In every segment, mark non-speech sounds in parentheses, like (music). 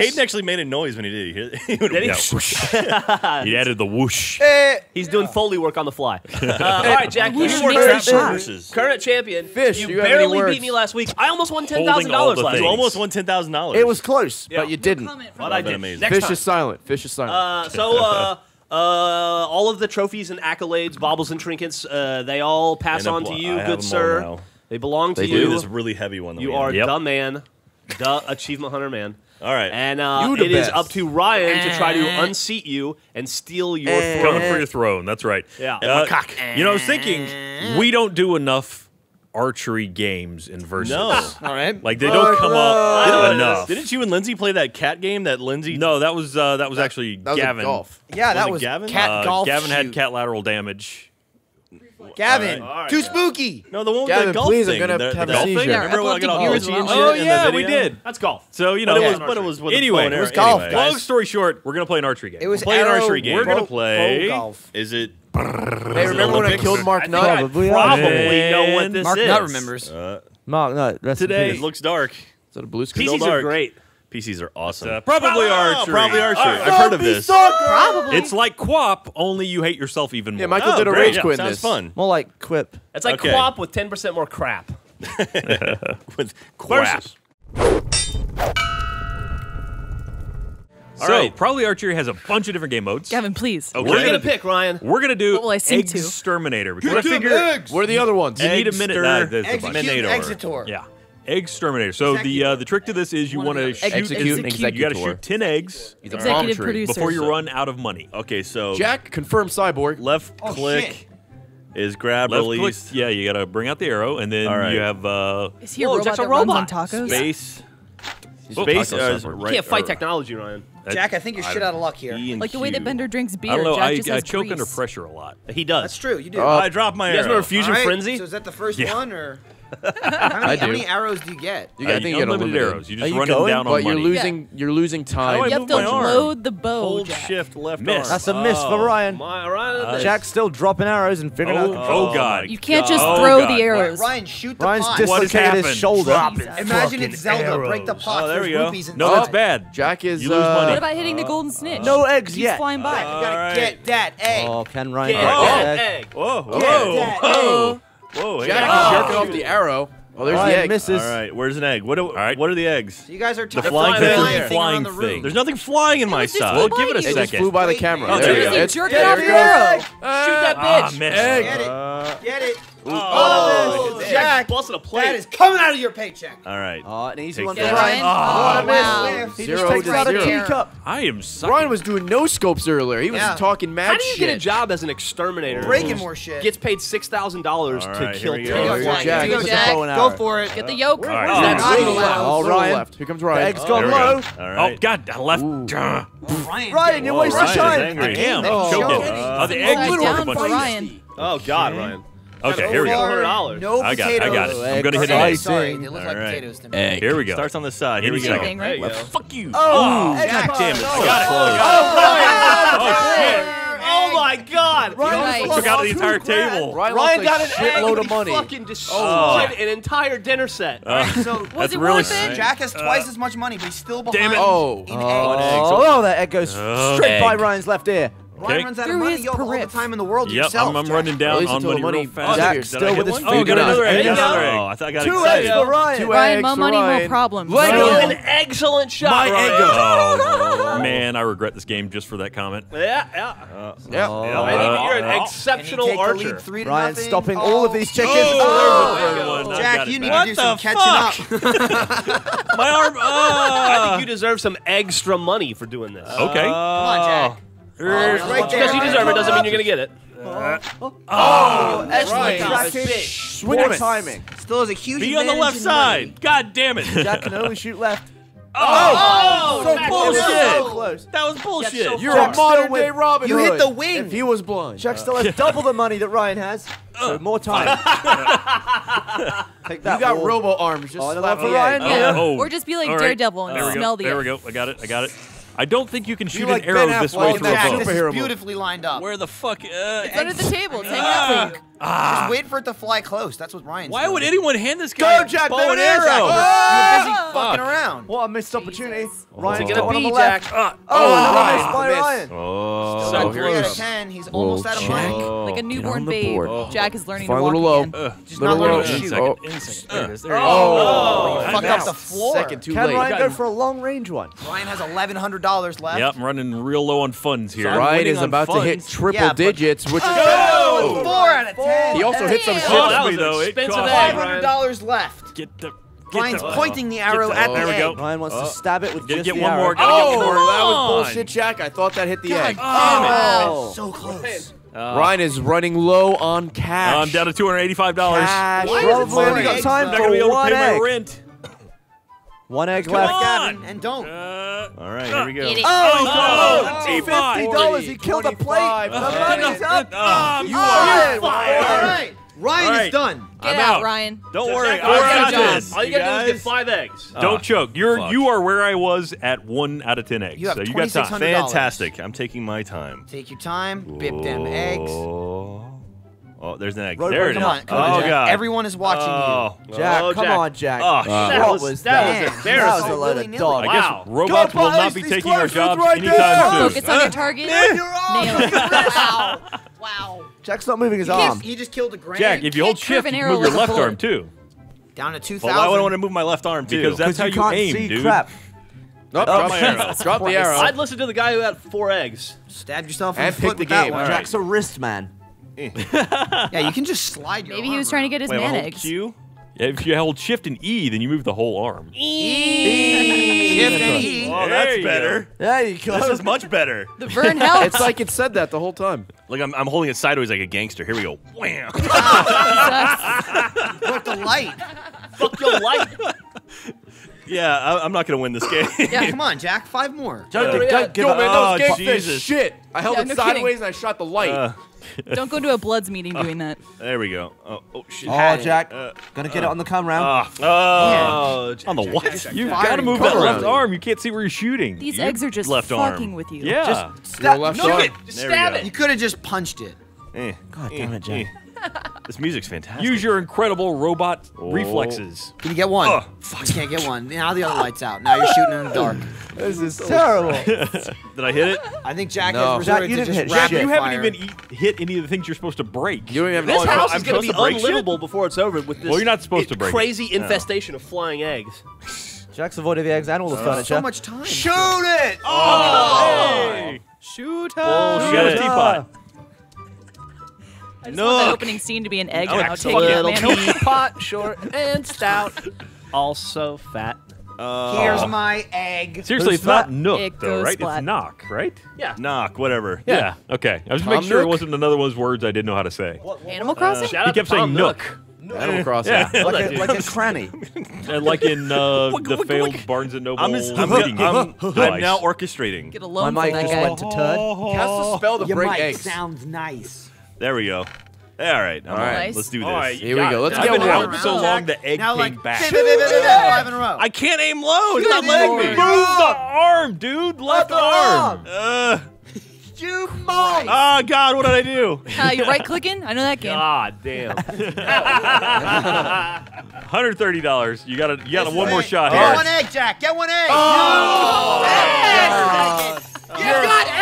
Kdin actually made a noise when he did. He, (laughs) Did he? (laughs) he added the whoosh. Eh, He's doing Foley work on the fly. (laughs) Uh, all right, Jack, you Current champion. Fish, you you barely beat me last week. I almost won ten thousand dollars last You almost won ten thousand dollars. it was close, Yeah. but you didn't. But I did. Fish is silent. Fish is silent. Uh, so, uh, uh, all of the trophies and accolades, baubles and trinkets, uh, they all pass And on to I you, good sir. They belong to They you. do. this really heavy one. You are. Yep. the man, the achievement hunter man. All right. And uh, it is best. up to Ryan to try to unseat you and steal your throne. Coming for your throne. That's right. Yeah. Uh, you know, I was thinking we don't do enough archery games in versus. No. (laughs) All right. Like they don't come up didn't, enough. Didn't you and Lindsay play that cat game that Lindsay No, that was uh, that was that, actually that was Gavin. golf. Yeah, was that was Gavin. Cat uh, golf. Gavin shoot. had cat lateral damage. Gavin, All right. too spooky. No, the one with Gavin, the golf please, thing. Gonna the, have the golf thing. Remember when I got all glitchy and shit Oh in the yeah, we did. That's golf. So you know, But it was- but it was with anyway. it was golf, Anyway. guys. Long story short, we're gonna play an archery game. It was we'll play an arrow- archery game. We're gonna play bow golf. Is it? Hey, remember when I killed Mark Nutt? Probably. probably know what this Mark is. Nutt remembers. Uh, Mark Nutt. Rest in Today peace. it looks dark. Is that a blue screen? PCs are great. PCs are awesome. Uh, probably oh, archery. Probably archery. Uh, I've heard of this. Soccer. Probably. It's like QWOP, only you hate yourself even more. Yeah, Michael oh, did a rage yeah. Sounds this. fun. More like quip. It's like okay. QWOP with ten percent more crap. (laughs) with crap. So, right. Probably Archery has a bunch of different game modes. Gavin, please. Okay. We're gonna, pick, Ryan. We're gonna do what I sing Exterminator. To? are figure, eggs. we're the other ones. You need a minute. Nah, Exitor. Executor. Yeah. Exterminator. So the uh, the trick to this is you want to shoot execute executor. You got to shoot ten eggs He's a Executive producer. before you run out of money. Okay, so Jack, confirm cyborg. left Oh, click shit. is grab left click. release Yeah, you got to bring out the arrow, and then you have uh, Is he a Whoa, robot Jack's a runs on robot. tacos? base. Base uh, is right, Can't fight or- technology, Ryan. Jack, I think you're shit out of luck here. E Like the way that Bender drinks beer. I don't know. Jack I, just I choke under pressure a lot. He does. That's true. You do. I dropped my You guys arrow. remember Fusion Frenzy? So is that the first Yeah. one or? how, many, how many arrows do you get? You get, I think you get unlimited arrows. You just you run them down but on you're money. losing you're losing time. You have to load the bow. Hold Jack. shift left miss. arm. That's a miss for oh. Ryan. My Ryan miss. Jack's still dropping arrows and figuring oh, out. Oh god! You oh, can't just oh, throw god. the arrows. Ryan, shoot the Ryan's pot. dislocated his shoulder. Imagine it's Zelda. Break the pot. Oh, there we go. No, that's bad. Jack is. You lose uh, money. What about hitting the golden snitch? No eggs yet. Flying by. You gotta get that egg. Oh, can Ryan get that egg? Whoa! Whoa! Whoa, Jack hey, oh. jerking off the arrow. Oh, there's All the right, egg. Misses. All right, where's an egg? What? Do, All right, what are the eggs? So you guys are the flying, flying, flying, thing. flying thing. thing. There's nothing flying in my side. Well, give it a it second. It just flew by the camera. Oh, there, there you go. It's, jerking yeah, off the arrow. Uh, shoot that ah, bitch. Ah, missed. Egg. Get it. Uh, Get it. Oh, oh Jack. A plate. That is coming out of your paycheck. All right. Oh, an easy Take one for. Ryan. Oh, oh wow. He zero just takes out zero. a teacup. I am sucking. Ryan was doing no scopes earlier. He was yeah. talking mad shit. How do you shit. get a job as an exterminator? Breaking more shit. Gets paid $6,000 right, to kill tigers. Go, Jack. Jack. Go, Jack. go for it. Get the yolk. All right. Oh, Ryan. Left. Here comes Ryan. Egg's gone low. Oh, God. I left. Ryan, you wasted shine. I am. Oh, the egg was worth a bunch of Oh, God, Ryan. Okay, here we go. $400. No I got it. I got it. I'm going to hit it. Sorry, sorry, they look like right. potatoes to me. Here we go. Starts on the side. Here we go. Well, fuck you. Oh, oh damn it. So got it. Close. Oh, oh, oh, oh, shit. Oh my god! Ryan took out the entire table. Ryan, got a shitload of money. Fucking destroyed an entire dinner set. Uh, so (laughs) was it worth it? Jack has uh, twice as much money, but he's still behind. Damn it! Oh, oh, that egg goes uh, straight by Ryan's left ear. Brian runs out Through of money. his You all the time in the world Yep, yourself. I'm, I'm running down Release on money, the money- real fast. Zach, Did still get with his one? Oh, got another egg. Egg. Oh, I thought I got Two eggs for Ryan. Two Ryan, eggs more for money, more problems. Lego. An excellent shot. My Ryan. (laughs) Oh, man, I regret this game just for that comment. Yeah, yeah. Yeah. Oh. I think you're an And you exceptional take archer. lead three to Ryan nothing. stopping oh, all of these chickens. Oh, oh there's Jack, you need to do some catching up. (laughs) My arm. (laughs) Uh, I think you deserve some extra money for doing this. okay. Come on, Jack. Oh, because right you deserve it doesn't mean you're gonna get it. Uh, oh, oh excellent right. Swing Poor timing. Still has a huge. Be on the left side. Running. God damn it. Jack can only shoot left. (laughs) Oh, oh, oh, so Jack bullshit! So that was bullshit. So You're Jack a modern day Robin Hood. You hit the wing. If he was blind, Jack still has uh, double the money that Ryan has. So uh, more time. (laughs) Take that. You got robo arms. Just oh, slap for Ryan. Oh, yeah. Oh, yeah. Or just be like right. Daredevil and smell the. air. There we go. I got it. I got it. I don't think you can shoot like an arrow this way through a bow. This is beautifully lined up. Where the fuck? Uh, it's under the table. It's hanging out. Just wait for it to fly close. That's what Ryan's Why doing. would anyone hand this guy Go, a Jack, bow there and it is, Jack. arrow? You're Ah! busy fucking around. What a missed opportunity. Ryan's It's gonna be the left. Jack. Ah, Oh, Ryan, by miss. Ryan. Oh. So Three out of close. ten. He's almost out of check. money. Like a newborn the babe. board. Jack is learning Fly to walk little low. again. Just Little not learning to shoot. Oh. In second. There it is. There it is. Oh, Fucked up the floor. Second too Can late. Ryan go for a long range one? Ryan has eleven hundred dollars left. Yep, I'm running real low on funds here. Ryan is about to hit triple digits, which (laughs) is Oh, four out of ten. he also hit some shit. Oh, that me, though. an It expensive cost egg, Five Ryan. hundred dollars left. Get the. Get Ryan's the, pointing the arrow the- at the there we egg. go. Ryan wants Oh. to stab it with just get the one arrow. more. Gotta Oh, get one more. that was bullshit. Jack. I thought that hit the egg. Oh. So close. Ryan is running low on cash. Uh, I'm down to two hundred eighty-five dollars. Cash. Why is it Probably four got time left? I'm not gonna be for able to one pay my egg. rent. One egg Come left. on. Gavin, and don't. Uh, All right, here we go. Get it. oh, Fifty dollars. He killed the plate. The money's up. You Ryan, All right. Ryan All right. is done. Get I'm out, out. Ryan. Don't worry, Jack, I got this. All you you gotta do is get five eggs. Don't Ah, choke. You're fuck. you are where I was at one out of ten eggs. You have so you got time. $2,600. Fantastic. I'm taking my time. Take your time. Bip them eggs. Oh, there's an egg. Road there it Come is. on, come on, oh Jack. god. Everyone is watching oh. Jack, Oh, come Jack. on, Jack. Oh, what. That was- was that that? was That was a embarrassing. load of Willy-nilly. dog. I guess Wow. robots Go, will not be taking our close jobs right anytime there. soon. Focus on your (laughs) target. Nail it. Wow. Wow. Jack's not moving his you. arm. He just killed a grand. Jack, if you hold can't shift, an you move your left arm too. down to two Well, why would I want to move my left arm too? Because that's how you you can't aim, see dude. crap. Oh, drop my arrow. Drop the arrow. I'd listen to the guy who had four eggs. Stabbed yourself in And the pick foot the with that game. one. All right. Jack's a wrist man. (laughs) Yeah, you can just slide your Maybe he was trying to get his Wait, man hold. Q. Yeah, If you hold shift and E, then you move the whole arm. around. Shift and E. Oh, that's you better. There you go. This is much better. (laughs) The burn (laughs) helps. It's like it said that the whole time. Like I'm, I'm holding it sideways like a gangster. Here we go. Wham. Broke the light. Fuck your light. yeah, I, I'm not gonna win this game. Yeah, come on, Jack. Five more. Don't, Yeah. don't give Yo, up. man, Oh, those game Jesus. shit. I held Yeah, it no sideways kidding. and I shot the light. Uh, (laughs) Don't go to a Bloods meeting doing that. (laughs) there we go. Oh, oh shit. Oh, Jack. Uh, Gonna get it on the come round. Ah, oh, On the what? You've Firing got to move that cover left arm. You can't see where you're shooting. These Your eggs are just left fucking arm. with you. yeah. Your left Nuke arm. it. Just stab it. You could have just punched it. Eh, God eh, damn it, Jack. eh. This music's fantastic. Use your incredible robot Oh. reflexes. Can you get one? Oh, You can't get one. Now the other light's out. Now you're shooting in the dark. (laughs) This is terrible. (laughs) Did I hit it? I think Jack No. has Jack, you to didn't just hit rapid shit. You haven't even eat, hit any of the things you're supposed to break. You don't even have This no house I'm is going to supposed be to break shit? unlivable before it's over with this. Well, you're not supposed to break it. Crazy infestation of flying eggs. Jack's avoided the eggs and all the uh, furniture. so much time. Shoot it! Oh, oh! Hey! Shoot Bullshit. You got a teapot. I just want that opening scene to be an egg Oh, now. it's Take a it, little man. teapot, short and stout. Also fat. Uh, Here's my egg. Seriously, it's not? Nook, It though, right? splat. It's Knock, right? Yeah. Knock, whatever. Yeah. Okay. I was just Tom making sure it wasn't another one's words I didn't know how to say. what Animal Crossing? Uh, Shout He kept Tom saying Nook. Animal Crossing. Yeah. Love like, a, like a cranny. And like in uh, (laughs) the failed. Barnes and Noble I'm, just, I'm, reading game I'm, I'm now orchestrating. Get a My loan from mic just guy. went to turd. How's the spell to Your break mic eggs? sounds nice. There we go. All right. I'm All on. Nice. Let's do this. All right, Here we go. Let's I've get been out one. for so long the egg Now, came like, back. (laughs) (laughs) five in a row. I can't aim low. It's not letting me. Move the arm, dude. Left arm. Uh, you mom. oh God, what did I do? Uh, you right clicking? I know that game. God damn. (laughs) Hundred thirty dollars. You got to You got one more shot Get here. one egg, Jack. Get one egg. Oh. You got egg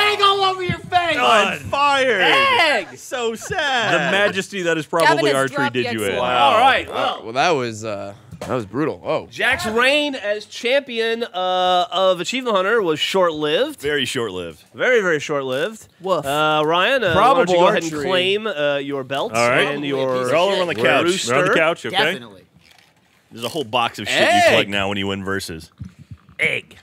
all over your. On fire. Egg. So sad. The majesty that is Gavin probably has archery dropped did the you in. excellent. Wow. All right. Well, well, that was uh, that was brutal. Oh, Jack's reign as champion uh, of Achievement Hunter was short-lived. Very short-lived. Very, very short-lived. Woof. Uh, Ryan, uh, why don't you Probable go ahead and archery. claim uh, your belt All right. and Probably a your piece They're all over on the We're couch. rooster. They're on the couch, okay? Definitely. There's a whole box of shit you Egg. collect now when you win versus. egg.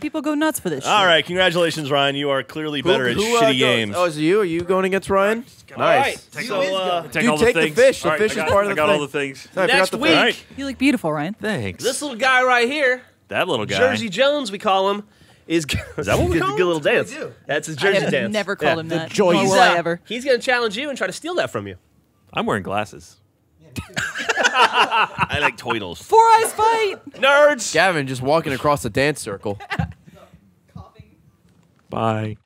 People go nuts for this shit. All right, congratulations, Ryan. You are clearly better at uh, shitty goes- games. Oh, is it you? Are you going against Ryan? All right. Nice. So uh, Take You all take the the things. fish. The All right, fish I is got, part of the thing. I the got all thing. the things. I forgot Next the week, fish. All right. You look beautiful, Ryan. Thanks. this little guy right here, That little guy. Jersey Jones, we call him, is. Is that what (laughs) we Good call little him? dance. That's what we do. That's his I Jersey have dance. never called Yeah. him that. joys. Nor He's, will uh, I ever. He's going to challenge you and try to steal that from you. I'm wearing glasses. (laughs) I like toidles. Four eyes fight. Nerds. Gavin just walking across the dance circle. (laughs) Bye.